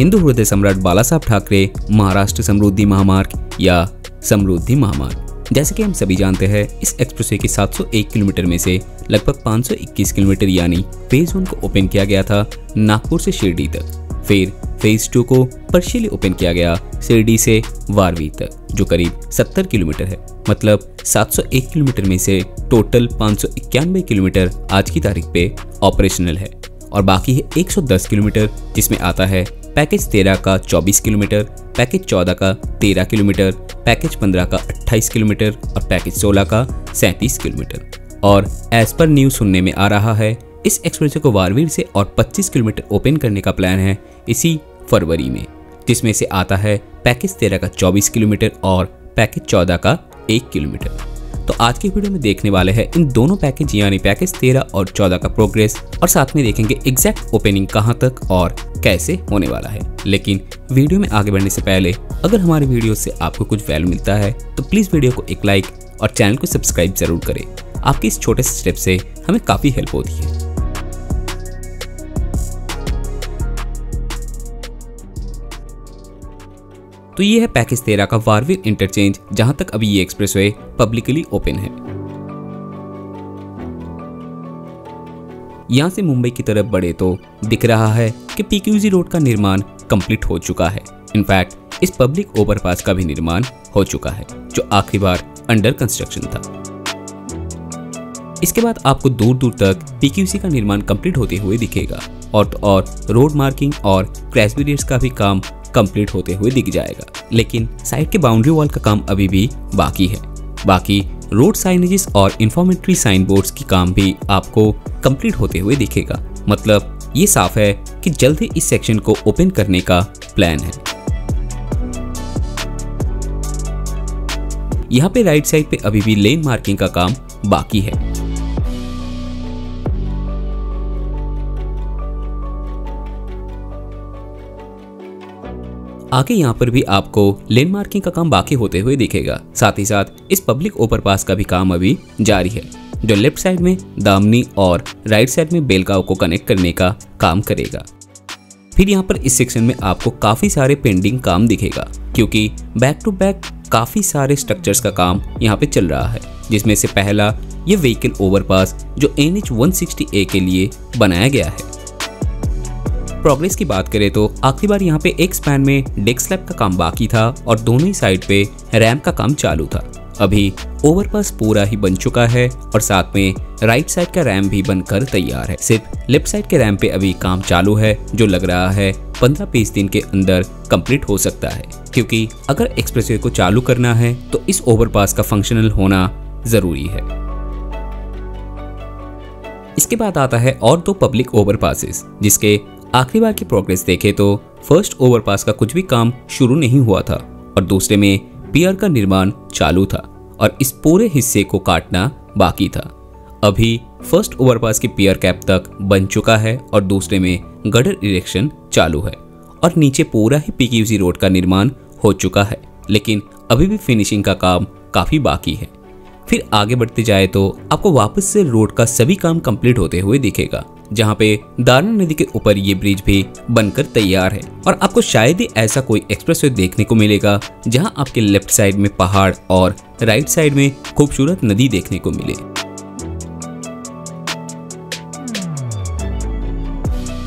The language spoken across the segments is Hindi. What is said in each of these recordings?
हिंदू हृदय सम्राट बाला साहब ठाकरे, महाराष्ट्र समृद्धि महामार्ग या समृद्धि महामार्ग। जैसे कि हम सभी जानते हैं, इस एक्सप्रेसवे के 701 किलोमीटर में से लगभग 521 किलोमीटर यानी फ़ेज़ वन को ओपन किया गया था नागपुर से शिरडी तक। फिर फ़ेज़ टू को पर्शियली ओपन किया गया शिरडी से वारवी तक, जो करीब 70 किलोमीटर है। मतलब 701 किलोमीटर में से टोटल पाँच सौ इक्यानवे किलोमीटर आज की तारीख पे ऑपरेशनल है। और बाकी है 110 किलोमीटर, जिसमें आता है पैकेज 13 का 24 किलोमीटर, पैकेज 14 का 13 किलोमीटर, पैकेज 15 का 28 किलोमीटर और पैकेज 16 का 37 किलोमीटर। और एज पर न्यूज़ सुनने में आ रहा है, इस एक्सप्रेस को वारवीर से और 25 किलोमीटर ओपन करने का प्लान है इसी फरवरी में, जिसमें से आता है पैकेज 13 का 24 किलोमीटर और पैकेज 14 का एक किलोमीटर। तो आज की वीडियो में देखने वाले हैं इन दोनों पैकेज यानी पैकेज 13 और 14 का प्रोग्रेस और साथ में देखेंगे एग्जैक्ट ओपनिंग कहाँ तक और कैसे होने वाला है। लेकिन वीडियो में आगे बढ़ने से पहले, अगर हमारे वीडियो से आपको कुछ वैल्यू मिलता है तो प्लीज़ वीडियो को एक लाइक और चैनल को सब्सक्राइब ज़रूर करें। आपके इस छोटे से स्टेप से हमें काफ़ी हेल्प होती है। तो ये है पैकेज तेरह का वारवीर इंटरचेंज, जहाँ तक अभी ये एक्सप्रेसवे पब्लिकली ओपन है। यहाँ से मुंबई की तरफ़ बढ़े तो दिख रहा है कि पीक्यूजी रोड का निर्माण कंप्लीट हो चुका है। इनफैक्ट, इस पब्लिक ओवरपास का भी निर्माण हो चुका है, जो आखिरी बार अंडर कंस्ट्रक्शन था। इसके बाद आपको दूर दूर तक पीक्यूसी का निर्माण कंप्लीट होते हुए दिखेगा। और तो और रोड मार्किंग और क्रैश बैरियर्स का भी काम कंप्लीट होते हुए दिख जाएगा। लेकिन साइड के बाउंड्री वॉल का काम अभी भी बाकी है। बाकी रोड साइनेजेस और इन्फॉर्मेटरी साइन बोर्ड्स की काम भी आपको कंप्लीट होते हुए दिखेगा। मतलब ये साफ़ है कि जल्द ही इस सेक्शन को ओपन करने का प्लान है। यहाँ पे राइट साइड पे अभी भी लेन मार्किंग का काम बाकी है। आगे यहाँ पर भी आपको लेन मार्किंग का काम बाकी होते हुए दिखेगा। साथ ही साथ इस पब्लिक ओवरपास का भी काम अभी जारी है, जो लेफ़्ट साइड में दामनी और राइट साइड में बेलगांव को कनेक्ट करने का काम करेगा। फिर यहाँ पर इस सेक्शन में आपको काफ़ी सारे पेंडिंग काम दिखेगा, क्योंकि बैक टू बैक काफ़ी सारे स्ट्रक्चर्स का काम यहाँ पे चल रहा है, जिसमें से पहला, ये व्हीकल ओवरपास जो एन एच के लिए बनाया गया है। प्रोग्रेस की बात करें तो आखिरी बार यहाँ पे एक स्पैन में डेक स्लैब का काम बाकी था और दोनों ही साइड पे रैम्प का काम चालू था। अभी ओवरपास पूरा ही बन चुका है और साथ में राइट साइड का रैम भी बनकर तैयार है। सिर्फ़ लेफ़्ट साइड के रैम पे अभी काम चालू है, जो लग रहा है पंद्रह बीस दिन के अंदर कंप्लीट हो सकता है। क्योंकि अगर एक्सप्रेसवे को चालू करना है तो इस ओवरपास का फंक्शनल होना ज़रूरी है। इसके बाद आता है और दो पब्लिक ओवरपासेस जिसके आखिरी बार की प्रोग्रेस देखे तो फ़र्स्ट ओवरपास का कुछ भी काम शुरू नहीं हुआ था और दूसरे में पियर का निर्माण चालू था और इस पूरे हिस्से को काटना बाकी था। अभी फ़र्स्ट ओवरपास की पियर कैप तक बन चुका है और दूसरे में गडर इरेक्शन चालू है और नीचे पूरा ही पीक्यूसी रोड का निर्माण हो चुका है, लेकिन अभी भी फिनिशिंग का काम काफ़ी बाकी है। फिर आगे बढ़ते जाए तो आपको वापस से रोड का सभी काम कंप्लीट होते हुए दिखेगा। जहाँ पे दारणा नदी के ऊपर ये ब्रिज भी बनकर तैयार है। और आपको शायद ही ऐसा कोई एक्सप्रेसवे देखने को मिलेगा, जहाँ आपके लेफ़्ट साइड में पहाड़ और राइट साइड में खूबसूरत नदी देखने को मिले।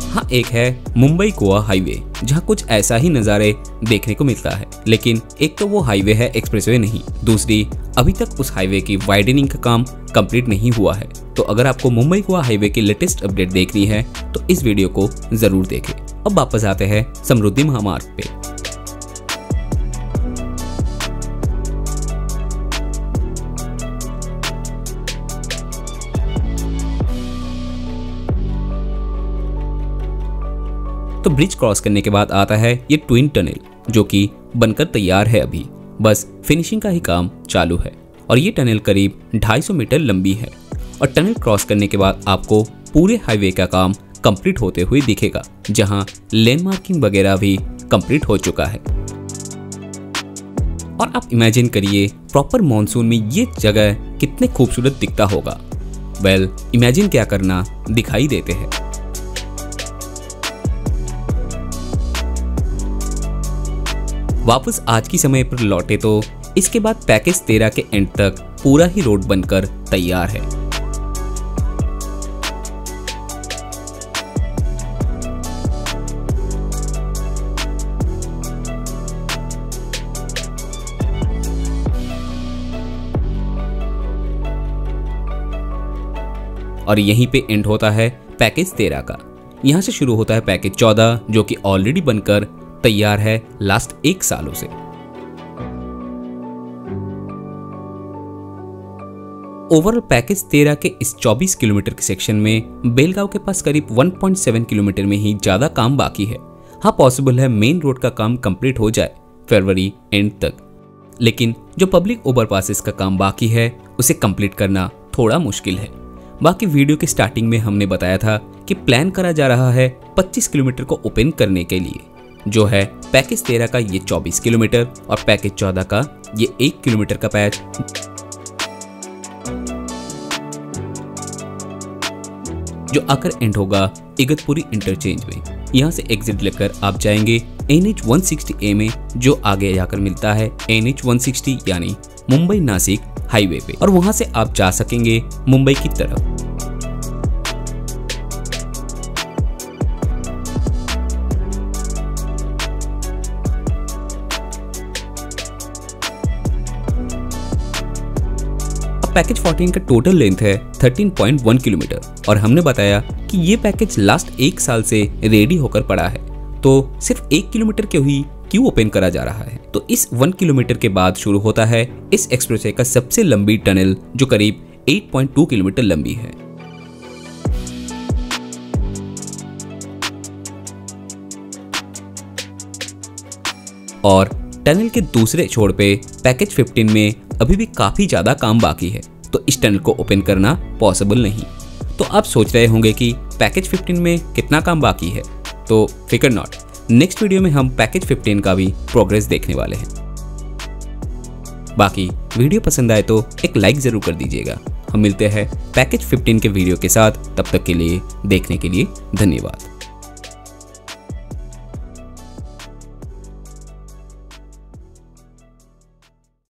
हाँ एक है मुंबई गोवा हाईवे, जहाँ कुछ ऐसा ही नज़ारे देखने को मिलता है, लेकिन एक तो वो हाईवे है एक्सप्रेसवे नहीं। दूसरी, अभी तक उस हाईवे की वाइडनिंग का काम कंप्लीट नहीं हुआ है। तो अगर आपको मुंबई गोवा हाईवे की लेटेस्ट अपडेट देखनी है तो इस वीडियो को ज़रूर देखें। अब वापस आते हैं समृद्धि महामार्ग पे। तो ब्रिज क्रॉस करने के बाद आता है ये ट्विन टनल, जो कि बनकर तैयार है अभी। बस फिनिशिंग का ही काम चालू है और ये टनल करीब 250 मीटर लंबी है। और टनल क्रॉस करने के बाद आपको पूरे हाईवे का काम कंप्लीट होते हुए दिखेगा जहाँ लैंडमार्किंग वगैरह भी कंप्लीट हो चुका है। और आप इमेजिन करिए प्रॉपर मॉनसून में ये जगह कितने खूबसूरत दिखता होगा। वेल well, इमेजिन क्या करना दिखाई देते हैं। वापस आज की समय पर लौटे तो इसके बाद पैकेज तेरह के एंड तक पूरा ही रोड बनकर तैयार है। और यहीं पे एंड होता है पैकेज तेरह का। यहाँ से शुरू होता है पैकेज चौदह, जो कि ऑलरेडी बनकर तैयार है लास्ट एक सालों से। ओवरऑल पैकेज तेरह के इस 24 किलोमीटर के सेक्शन में बेलगांव के पास करीब 1.7 किलोमीटर में ही ज़्यादा काम बाकी है। हाँ पॉसिबल है मेन रोड का काम कंप्लीट हो जाए फरवरी एंड तक। लेकिन जो पब्लिक ओवर पासिस का काम बाकी है, उसे कंप्लीट करना थोड़ा मुश्किल है। बाकी वीडियो के स्टार्टिंग में हमने बताया था कि प्लान करा जा रहा है 25 किलोमीटर को ओपन करने के लिए, जो है पैकेज तेरह का ये 24 किलोमीटर और पैकेज चौदह का ये एक किलोमीटर का पैच। जो आकर एंड होगा इगतपुरी इंटरचेंज में। यहाँ से एग्जिट लेकर आप जाएँगे एन एच वन ए में, जो आगे जाकर मिलता है एन एच वन यानी मुंबई नासिक हाईवे पे। और वहाँ से आप जा सकेंगे मुंबई की तरफ़। पैकेज 14 का टोटल लेंथ है 13.1 किलोमीटर और हमने बताया कि ये पैकेज लास्ट एक साल से रेडी होकर पड़ा है। तो सिर्फ़ एक किलोमीटर के हुई क्यों ओपन करा जा रहा है? तो इस वन किलोमीटर के बाद शुरू होता है इस एक्सप्रेस का सबसे लंबी टनल जो करीब 8.2 किलोमीटर लंबी है। और टनल के दूसरे छोर पे पैकेज 15 में अभी भी काफ़ी ज़्यादा काम बाकी है तो इस टनल को ओपन करना पॉसिबल नहीं। तो आप सोच रहे होंगे कि पैकेज 15 में कितना काम बाकी है तो फिकर नॉट। नेक्स्ट वीडियो में हम पैकेज 15 का भी प्रोग्रेस देखने वाले हैं। बाकी वीडियो पसंद आए तो एक लाइक ज़रूर कर दीजिएगा। हम मिलते हैं पैकेज 15 के वीडियो के साथ, तब तक के लिए देखने के लिए धन्यवाद।